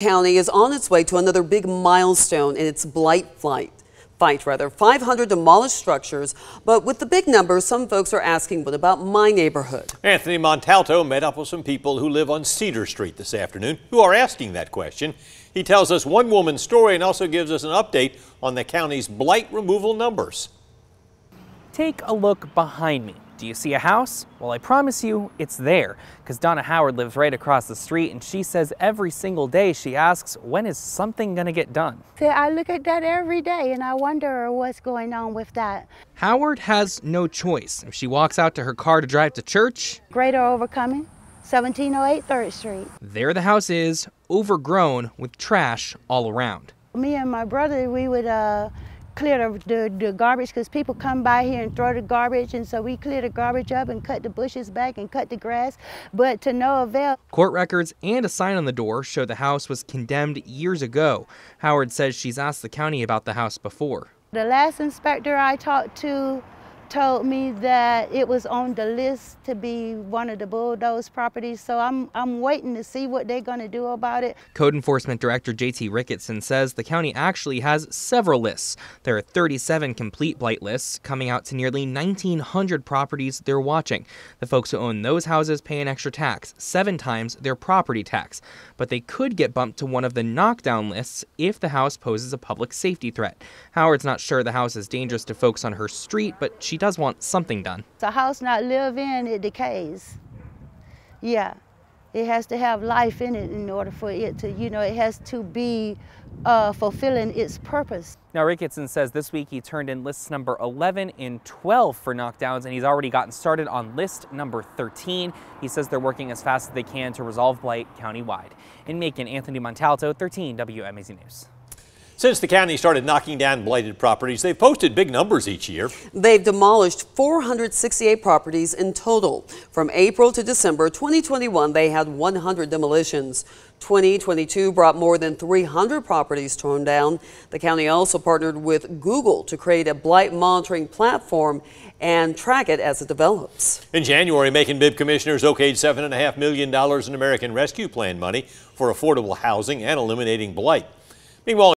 County is on its way to another big milestone in its blight fight. Fight rather, 500 demolished structures, but with the big numbers, some folks are asking, what about my neighborhood? Anthony Montalto met up with some people who live on Cedar Street this afternoon who are asking that question. He tells us one woman's story and also gives us an update on the county's blight removal numbers. Take a look behind me. Do you see a house? Well, I promise you it's there, because Donna Howard lives right across the street and she says every single day she asks, when is something gonna get done? I look at that every day and I wonder what's going on with that. Howard has no choice. If she walks out to her car to drive to church, Greater Overcoming, 1708 3rd Street. There the house is, overgrown with trash all around. Me and my brother, we would uh, clear the, the, the garbage because people come by here and throw the garbage and so we clear the garbage up and cut the bushes back and cut the grass. But to no avail. Court records and a sign on the door show the house was condemned years ago. Howard says she's asked the county about the house before. The last inspector i talked to told me that it was on the list to be one of the bulldoze properties, so I'm, I'm waiting to see what they're going to do about it. Code Enforcement Director JT Ricketson says the county actually has several lists. There are 37 complete blight lists, coming out to nearly 1,900 properties they're watching. The folks who own those houses pay an extra tax, seven times their property tax. But they could get bumped to one of the knockdown lists if the house poses a public safety threat. Howard's not sure the house is dangerous to folks on her street, but she does want something done. The house not live in, it decays. Yeah, it has to have life in it in order for it to, you know, it has to be uh, fulfilling its purpose. Now, Ricketson says this week he turned in lists number 11 and 12 for knockdowns, and he's already gotten started on list number 13. He says they're working as fast as they can to resolve blight countywide. In Macon, Anthony Montalto, 13 WMAZ News. Since the county started knocking down blighted properties, they've posted big numbers each year. They've demolished 468 properties in total. From April to December 2021, they had 100 demolitions. 2022 brought more than 300 properties torn down. The county also partnered with Google to create a blight monitoring platform and track it as it develops. In January, Macon Bibb commissioners okayed $7.5 million in American Rescue Plan money for affordable housing and eliminating blight. Meanwhile,